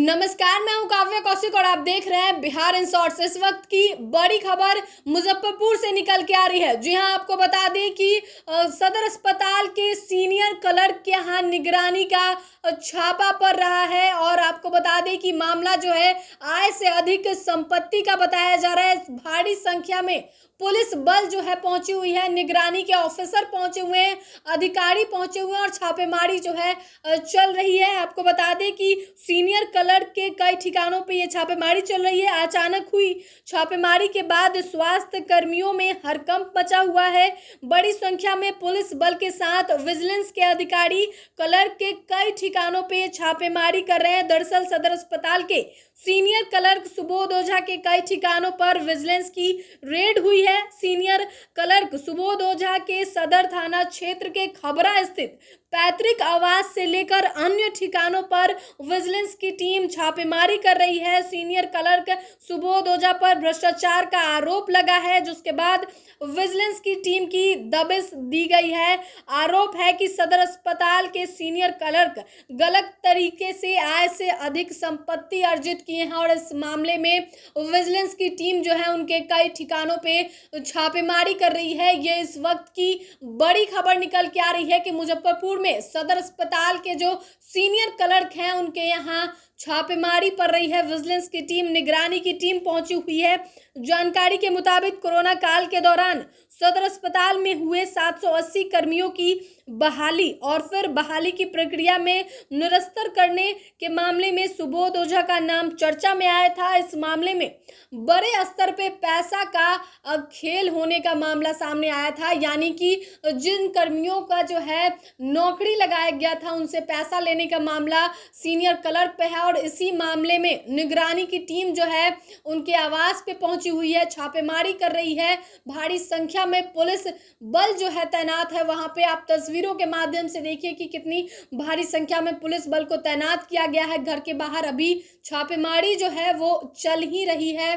नमस्कार, मैं हूँ काव्या कौशिक और आप देख रहे हैं बिहार इन शॉर्ट्स। इस वक्त की बड़ी खबर मुजफ्फरपुर से निकल के आ रही है। जी हाँ, आपको बता दें कि सदर अस्पताल के सीनियर क्लर्क के यहाँ निगरानी का छापा पड़ रहा है और आपको बता दें कि मामला जो है, आय से अधिक संपत्ति का बताया जा रहा है। भारी संख्या में पुलिस बल जो है पहुँची हुई है, निगरानी के ऑफिसर पहुँचे हुए हैं, अधिकारी पहुँचे हुए हैं और छापेमारी जो है चल रही है। आपको बता दें कि सीनियर कलर के कई ठिकानों पर यह छापेमारी चल रही है। अचानक हुई छापेमारी के बाद स्वास्थ्य कर्मियों में हरकंप मचा हुआ है। बड़ी संख्या में पुलिस बल के साथ विजिलेंस के अधिकारी कलर के कई ठिकानों पे छापेमारी कर रहे हैं। दरअसल सदर अस्पताल के सीनियर क्लर्क सुबोध ओझा के कई ठिकानों पर विजिलेंस की रेड हुई है। सीनियर क्लर्क सुबोध ओझा के सदर थाना क्षेत्र के खबरा स्थित पैतृक आवास से लेकर अन्य ठिकानों पर विजिलेंस की टीम छापेमारी कर रही है। सीनियर क्लर्क सुबोध ओझा पर भ्रष्टाचार का आरोप लगा है, जिसके बाद विजिलेंस की टीम की दबिश दी गई है। आरोप है कि सदर अस्पताल के सीनियर क्लर्क गलत तरीके से आय से अधिक संपत्ति अर्जित किए हैं और इस मामले में विजिलेंस की टीम जो है, उनके कई ठिकानों पे छापेमारी कर रही है। ये इस वक्त की बड़ी खबर निकल के आ रही है कि मुजफ्फरपुर में सदर अस्पताल के जो सीनियर क्लर्क हैं, उनके यहाँ छापेमारी पड़ रही है। विजिलेंस की टीम, निगरानी की टीम पहुँची हुई है। जानकारी के मुताबिक कोरोना काल के दौरान सदर अस्पताल में हुए 780 कर्मियों की बहाली और फिर बहाली की प्रक्रिया में निरस्तर करने के मामले में सुबोध ओझा का नाम चर्चा में आया था। इस मामले में बड़े स्तर पे पैसा का खेल होने का मामला सामने आया था, यानी कि जिन कर्मियों का जो है नौकरी लगाया गया था, उनसे पैसा लेने का मामला सीनियर क्लर्क पे है और इसी मामले में निगरानी की टीम जो है, उनके आवास पे पहुँची हुई है, छापेमारी कर रही है। भारी संख्या में पुलिस बल जो है, तैनात है। वहाँ पे आप तस्वीरों के माध्यम से देखिए कि कितनी भारी संख्या में पुलिस बल को तैनात किया गया है। घर के बाहर अभी छापेमारी जो है, वो चल ही रही है।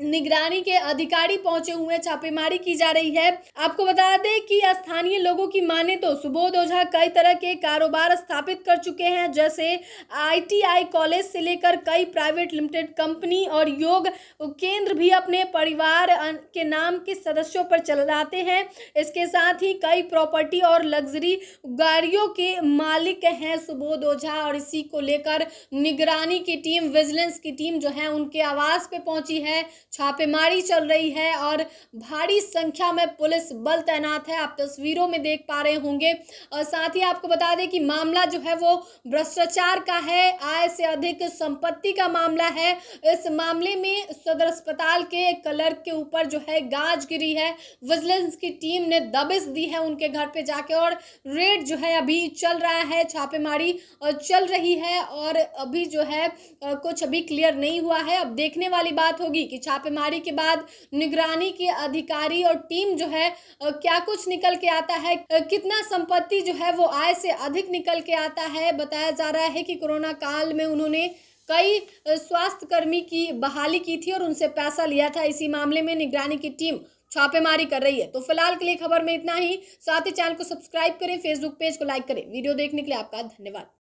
निगरानी के अधिकारी पहुँचे हुए छापेमारी की जा रही है। आपको बता दें कि स्थानीय लोगों की माने तो सुबोध ओझा कई तरह के कारोबार स्थापित कर चुके हैं, जैसे आईटीआई कॉलेज से लेकर कई प्राइवेट लिमिटेड कंपनी और योग केंद्र भी अपने परिवार के नाम के सदस्यों पर चलाते हैं। इसके साथ ही कई प्रॉपर्टी और लग्जरी गाड़ियों के मालिक हैं सुबोध ओझा और इसी को लेकर निगरानी की टीम, विजिलेंस की टीम जो है उनके आवास पे पहुँची है। छापेमारी चल रही है और भारी संख्या में पुलिस बल तैनात है। आप तस्वीरों में देख पा रहे होंगे। और साथ ही आपको बता दें कि मामला जो है वो भ्रष्टाचार का है। आय से अधिक संपत्ति का मामला है। इस मामले में सदर अस्पताल के क्लर्क के ऊपर जो है गाज गिरी है। विजिलेंस की टीम ने दबिश दी है उनके घर पे जाके और रेड जो है अभी चल रहा है छापेमारी चल रही है और अभी जो है कुछ अभी क्लियर नहीं हुआ है। अब देखने वाली बात होगी कि छापे छापेमारी के बाद निगरानी के अधिकारी और टीम जो है क्या कुछ निकल के आता है? कितना संपत्ति जो है वो आय से अधिक निकल के आता है? बताया जा रहा है कि कोरोना काल में उन्होंने कई स्वास्थ्य कर्मी की बहाली की थी और उनसे पैसा लिया था। इसी मामले में निगरानी की टीम छापेमारी कर रही है। तो फ़िलहाल के लिए खबर में इतना ही। साथ ही चैनल को सब्सक्राइब करें, फेसबुक पेज को लाइक करें। वीडियो देखने के लिए आपका धन्यवाद।